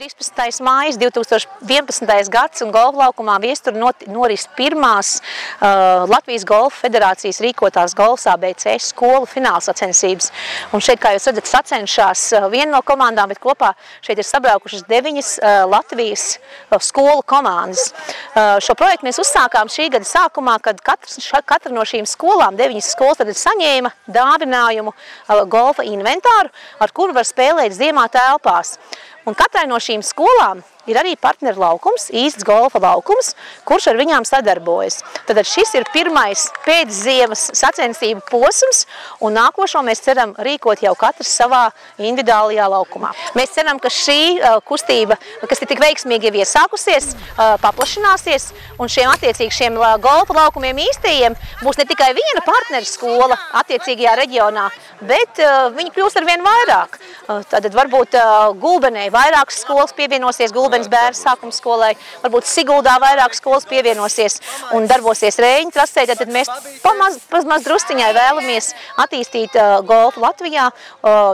13. mājas 2011. gads un golfa laukumā viestur noris pirmās uh, Latvijas Golfa federācijas rīkotās golfs ABC skolu fināla sacensības. Un šeit, kā jūs redzat, sacenšās uh, viena no komandām, bet kopā šeit ir sabraukušas deviņas uh, Latvijas uh, skolu komandas. Uh, šo projektu mēs uzsākām šī gada sākumā, kad katrs, ša, katra no šīm skolām, deviņas skolas, tad saņēma dāvinājumu uh, golfa inventāru, ar kuru var spēlēt ziemā telpās. Un katrai no šīm skolām ir arī partneru laukums, īsts golfa laukums, kurš ar viņām sadarbojas. Tad šis ir pirmais pēcziemas sacensību posms, un nākošo mēs ceram rīkot jau katrs savā individuālajā laukumā. Mēs ceram, ka šī uh, kustība, kas ir tik veiksmīgi jau iesākusies, uh, paplašināsies, un šiem attiecīgi šiem uh, golfa laukumiem īstajiem būs ne tikai viena partneru skola attiecīgajā reģionā, bet viņi kļūs ar vien vairāk. Tātad varbūt Gulbenē vairākas skolas pievienosies Gulbenes bērnu sākuma skolai, varbūt Siguldā vairāk skolas pievienosies un darbosies Rēņu trasē, tad mēs pamaz, pamaz drusciņai vēlamies attīstīt uh, golfu Latvijā,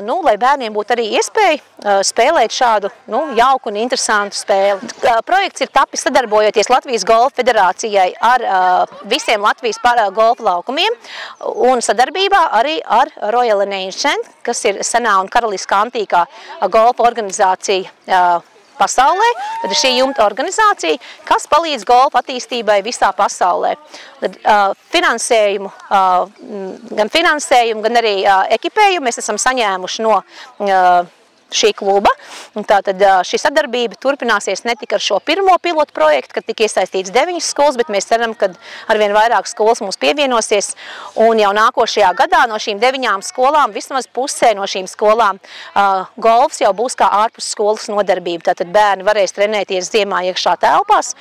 nu, lai bērniem būtu arī iespēja spēlēt šādu nu, jauku un interesantu spēli. Projekts ir tapis sadarbojoties Latvijas Golfa federācijai ar visiem Latvijas golfa laukumiem un sadarbībā arī ar Royal Nation, kas ir senā un karaliskā antīkā golfa organizācija pasaulē, tad ir šī jumta organizācija, kas palīdz golfa attīstībai visā pasaulē. Tad, uh, finansējumu, uh, gan finansējumu, gan arī uh, ekipējumu mēs esam saņēmuši no uh, šī kluba. Tātad šī sadarbība turpināsies ne tikai ar šo pirmo pilotu projektu, kad tika iesaistīts deviņas skolas, bet mēs ceram, ka arvien vairāk skolas mums pievienosies. Un jau nākošajā gadā no šīm deviņām skolām, vismaz pusē no šīm skolām, uh, golfs jau būs kā ārpus skolas nodarbība. Tātad bērni varēs trenēties ziemā iekšā telpās.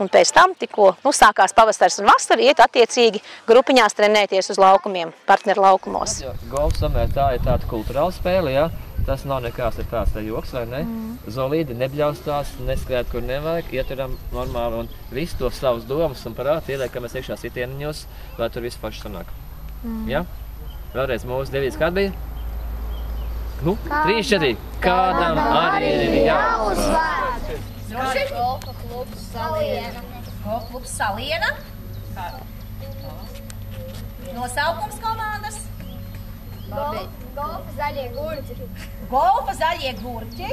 Un pēc tam, tikko nu, sākās pavasars un vasara, iet attiecīgi grupiņās trenēties uz laukumiem, partneru laukumos. Golfs samēr tā ir tāda kulturāla spēle, ja? Tas nav nekāds tāds joks, vai ne? Mm. Zolīdi nebļaustās, neskrēt, kur nevajag, ieturam normāli un visu to savus domas un parādu ieliekamies iekšā sitieniņos, lai tur viss paši sanāk. Mm. Ja? Vēlreiz mūsu devīts kāda bija? Nu, trīs, četri. Kādam arī ir jāuzvar. Golfa klubs Saliena. Golfa klubs Saliena. Nosaukums zaļie gurķi. Golfa zaļie gurķi.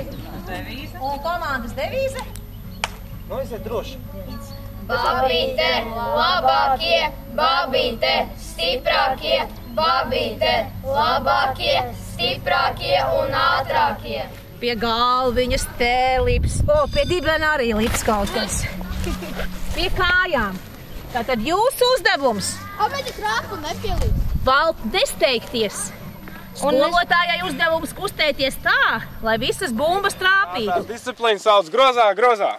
Devīze. Un komandas devīze? Nu, esiet droši. Babīte, labākie, babīte, stiprākie, babīte, labākie, stiprākie un ātrākie. Pie galviņas tēlips, o, pie dibena arī lips kaut kas. Pie kājām. Tātad jūsu uzdevums. Ameļa krāpu nepielīdz. Valt nesteigties. Skolotājai uzdevums kustēties tā, lai visas bumbas trāpītu. Tā disciplīna sauc grozā, grozā.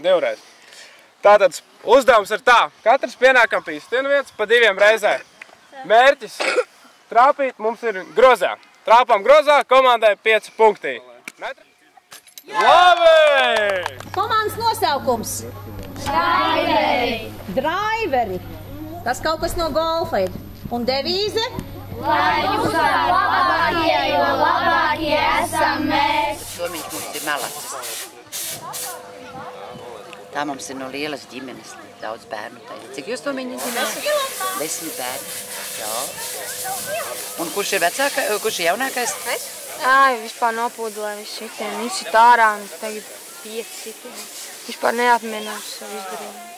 Divreiz. Tātad uzdevums ir tā, katrs pienākam pie stienu vietas pa diviem reizē. Mērķis trāpīt mums ir grozā. Trāpām grozā, komandai 5 punktī. Labi! Komandas nosaukums. Driveri. Driveri. Tas kaut kas no golfa ir. Un devīze? Lai jūs labākie, jo labākie esam mēs. Somiņš mums ir malacis. Tā mums ir no lielas ģimenes, daudz bērnu tajā. Cik jūs to viņa ģimenes? Desmit bērni. Jā. Un kurš ir vecākais, kurš ir jaunākais? Es. Ai, vispār nopūdulē visu sitienu. Viņš ir ārā un tagad pieci sitieni. Vispār neapmienās savu izdarījumu.